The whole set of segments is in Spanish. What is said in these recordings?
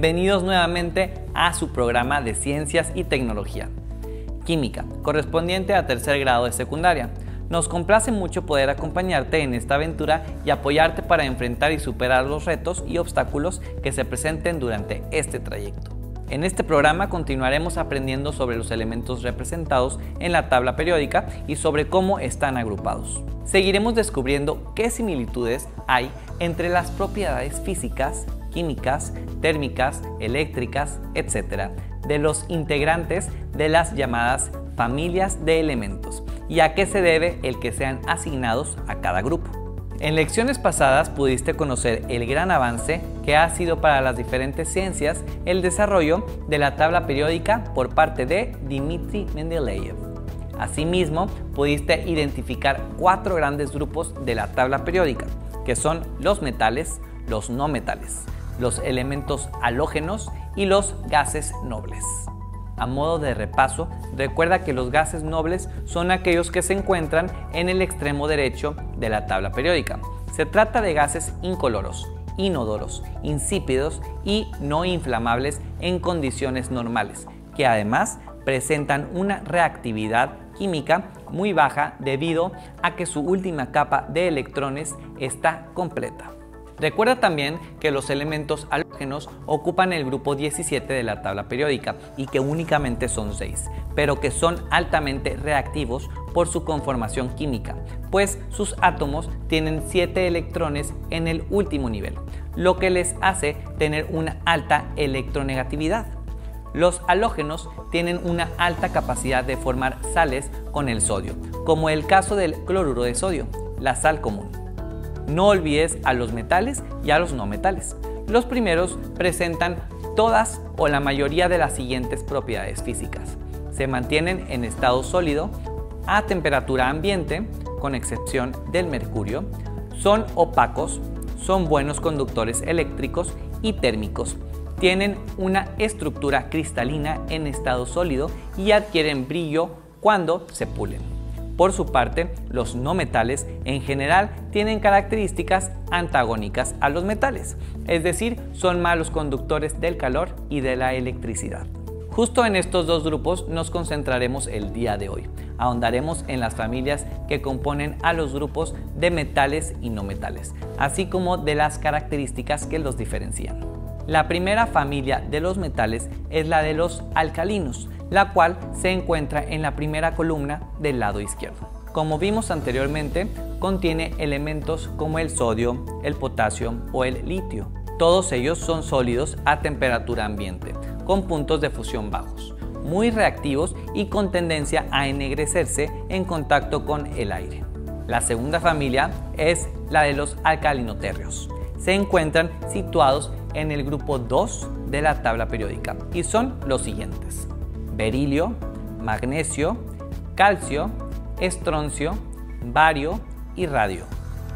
Bienvenidos nuevamente a su programa de Ciencias y Tecnología. Química, correspondiente a tercer grado de secundaria. Nos complace mucho poder acompañarte en esta aventura y apoyarte para enfrentar y superar los retos y obstáculos que se presenten durante este trayecto. En este programa continuaremos aprendiendo sobre los elementos representados en la tabla periódica y sobre cómo están agrupados. Seguiremos descubriendo qué similitudes hay entre las propiedades físicas, químicas, térmicas, eléctricas, etc., de los integrantes de las llamadas familias de elementos y a qué se debe el que sean asignados a cada grupo. En lecciones pasadas pudiste conocer el gran avance que ha sido para las diferentes ciencias el desarrollo de la tabla periódica por parte de Dmitry Mendeleev. Asimismo, pudiste identificar cuatro grandes grupos de la tabla periódica, que son los metales, los no metales, los elementos halógenos y los gases nobles. A modo de repaso, recuerda que los gases nobles son aquellos que se encuentran en el extremo derecho de la tabla periódica. Se trata de gases incoloros, inodoros, insípidos y no inflamables en condiciones normales, que además presentan una reactividad química muy baja debido a que su última capa de electrones está completa. Recuerda también que los elementos halógenos ocupan el grupo 17 de la tabla periódica y que únicamente son 6, pero que son altamente reactivos por su conformación química, pues sus átomos tienen 7 electrones en el último nivel, lo que les hace tener una alta electronegatividad. Los halógenos tienen una alta capacidad de formar sales con el sodio, como el caso del cloruro de sodio, la sal común. No olvides a los metales y a los no metales. Los primeros presentan todas o la mayoría de las siguientes propiedades físicas. Se mantienen en estado sólido a temperatura ambiente, con excepción del mercurio, son opacos, son buenos conductores eléctricos y térmicos, tienen una estructura cristalina en estado sólido y adquieren brillo cuando se pulen. Por su parte, los no metales en general tienen características antagónicas a los metales, es decir, son malos conductores del calor y de la electricidad. Justo en estos dos grupos nos concentraremos el día de hoy. Ahondaremos en las familias que componen a los grupos de metales y no metales, así como de las características que los diferencian. La primera familia de los metales es la de los alcalinos, la cual se encuentra en la primera columna del lado izquierdo. Como vimos anteriormente, contiene elementos como el sodio, el potasio o el litio. Todos ellos son sólidos a temperatura ambiente, con puntos de fusión bajos, muy reactivos y con tendencia a ennegrecerse en contacto con el aire. La segunda familia es la de los alcalinoterrios. Se encuentran situados en el grupo 2 de la tabla periódica y son los siguientes berilio, magnesio, calcio, estroncio, bario y radio.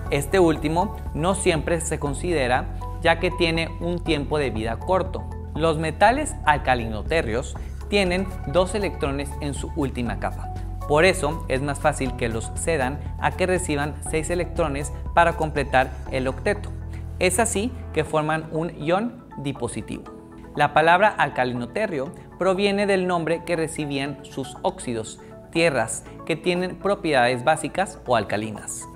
Este último no siempre se considera ya que tiene un tiempo de vida corto. Los metales alcalinoterrios tienen dos electrones en su última capa. Por eso es más fácil que los cedan a que reciban seis electrones para completar el octeto. Es así que forman un ion dipositivo. La palabra alcalinoterrio proviene del nombre que recibían sus óxidos, tierras que tienen propiedades básicas o alcalinas.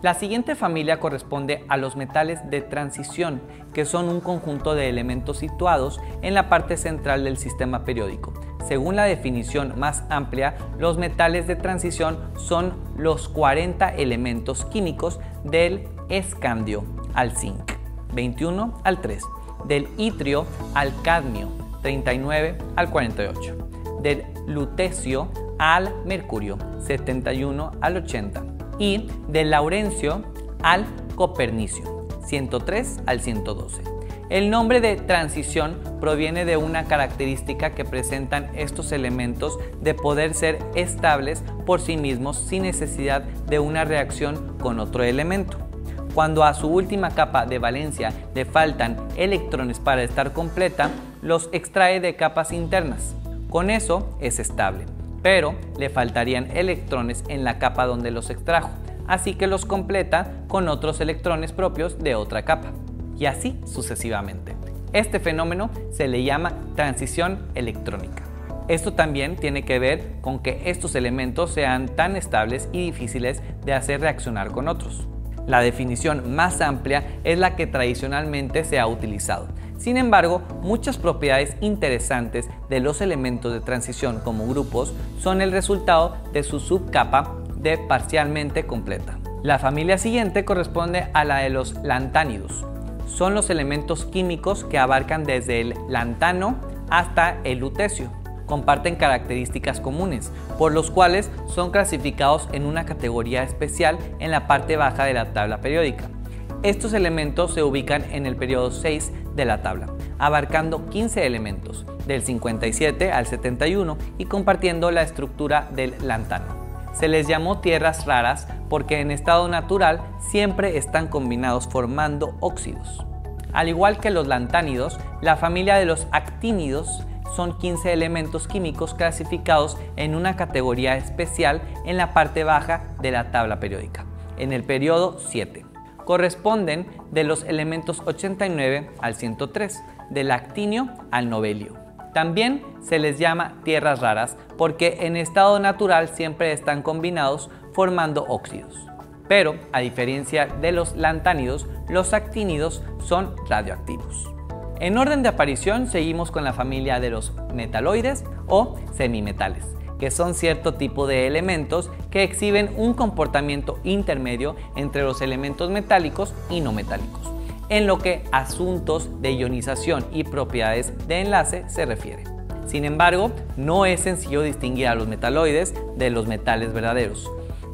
La siguiente familia corresponde a los metales de transición, que son un conjunto de elementos situados en la parte central del sistema periódico. Según la definición más amplia, los metales de transición son los 40 elementos químicos del escandio al zinc, 21 al 3 del itrio al cadmio, 39 al 48, del lutecio al mercurio, 71 al 80, y del laurencio al copernicio, 103 al 112. El nombre de transición proviene de una característica que presentan estos elementos de poder ser estables por sí mismos sin necesidad de una reacción con otro elemento. Cuando a su última capa de valencia le faltan electrones para estar completa, los extrae de capas internas. Con eso es estable, pero le faltarían electrones en la capa donde los extrajo, así que los completa con otros electrones propios de otra capa. Y así sucesivamente. Este fenómeno se le llama transición electrónica. Esto también tiene que ver con que estos elementos sean tan estables y difíciles de hacer reaccionar con otros. La definición más amplia es la que tradicionalmente se ha utilizado. Sin embargo, muchas propiedades interesantes de los elementos de transición como grupos son el resultado de su subcapa de parcialmente completa. La familia siguiente corresponde a la de los lantánidos. Son los elementos químicos que abarcan desde el lantano hasta el lutecio comparten características comunes, por los cuales son clasificados en una categoría especial en la parte baja de la tabla periódica. Estos elementos se ubican en el periodo 6 de la tabla, abarcando 15 elementos, del 57 al 71 y compartiendo la estructura del lantano. Se les llamó tierras raras porque en estado natural siempre están combinados formando óxidos. Al igual que los lantánidos, la familia de los actínidos son 15 elementos químicos clasificados en una categoría especial en la parte baja de la tabla periódica, en el periodo 7. Corresponden de los elementos 89 al 103, del actinio al novelio. También se les llama tierras raras porque en estado natural siempre están combinados formando óxidos. Pero, a diferencia de los lantánidos, los actínidos son radioactivos. En orden de aparición seguimos con la familia de los metaloides o semimetales, que son cierto tipo de elementos que exhiben un comportamiento intermedio entre los elementos metálicos y no metálicos, en lo que asuntos de ionización y propiedades de enlace se refiere. Sin embargo, no es sencillo distinguir a los metaloides de los metales verdaderos,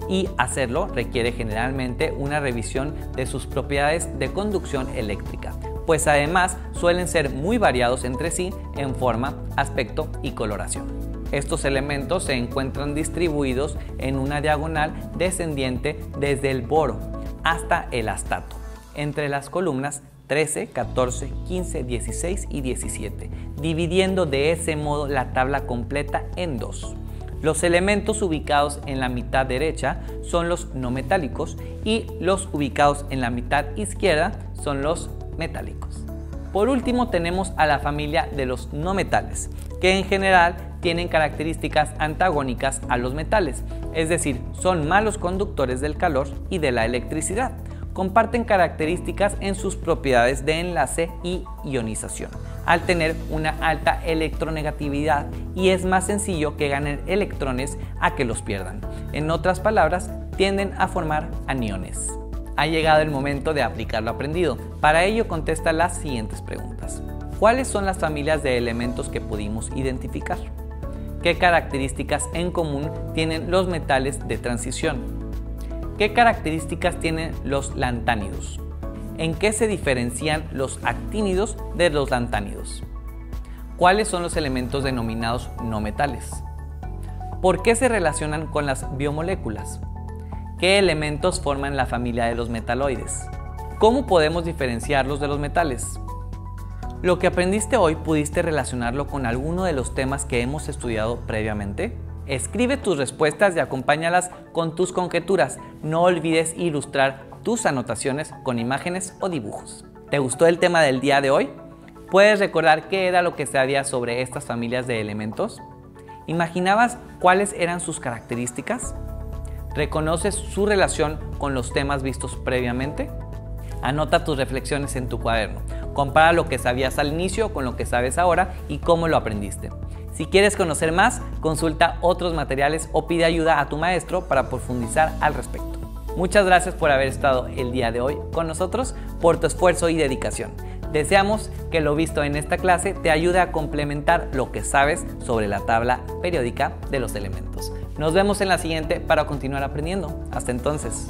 y hacerlo requiere generalmente una revisión de sus propiedades de conducción eléctrica, pues además suelen ser muy variados entre sí en forma, aspecto y coloración. Estos elementos se encuentran distribuidos en una diagonal descendiente desde el boro hasta el astato, entre las columnas 13, 14, 15, 16 y 17, dividiendo de ese modo la tabla completa en dos. Los elementos ubicados en la mitad derecha son los no metálicos y los ubicados en la mitad izquierda son los metálicos. Por último tenemos a la familia de los no metales, que en general tienen características antagónicas a los metales, es decir, son malos conductores del calor y de la electricidad. Comparten características en sus propiedades de enlace y ionización, al tener una alta electronegatividad y es más sencillo que ganen electrones a que los pierdan. En otras palabras, tienden a formar aniones ha llegado el momento de aplicar lo aprendido. Para ello contesta las siguientes preguntas. ¿Cuáles son las familias de elementos que pudimos identificar? ¿Qué características en común tienen los metales de transición? ¿Qué características tienen los lantánidos? ¿En qué se diferencian los actínidos de los lantánidos? ¿Cuáles son los elementos denominados no metales? ¿Por qué se relacionan con las biomoléculas? ¿Qué elementos forman la familia de los metaloides? ¿Cómo podemos diferenciarlos de los metales? ¿Lo que aprendiste hoy pudiste relacionarlo con alguno de los temas que hemos estudiado previamente? Escribe tus respuestas y acompáñalas con tus conjeturas. No olvides ilustrar tus anotaciones con imágenes o dibujos. ¿Te gustó el tema del día de hoy? ¿Puedes recordar qué era lo que sabía sobre estas familias de elementos? ¿Imaginabas cuáles eran sus características? ¿Reconoces su relación con los temas vistos previamente? Anota tus reflexiones en tu cuaderno. Compara lo que sabías al inicio con lo que sabes ahora y cómo lo aprendiste. Si quieres conocer más, consulta otros materiales o pide ayuda a tu maestro para profundizar al respecto. Muchas gracias por haber estado el día de hoy con nosotros, por tu esfuerzo y dedicación. Deseamos que lo visto en esta clase te ayude a complementar lo que sabes sobre la tabla periódica de los elementos. Nos vemos en la siguiente para continuar aprendiendo. Hasta entonces.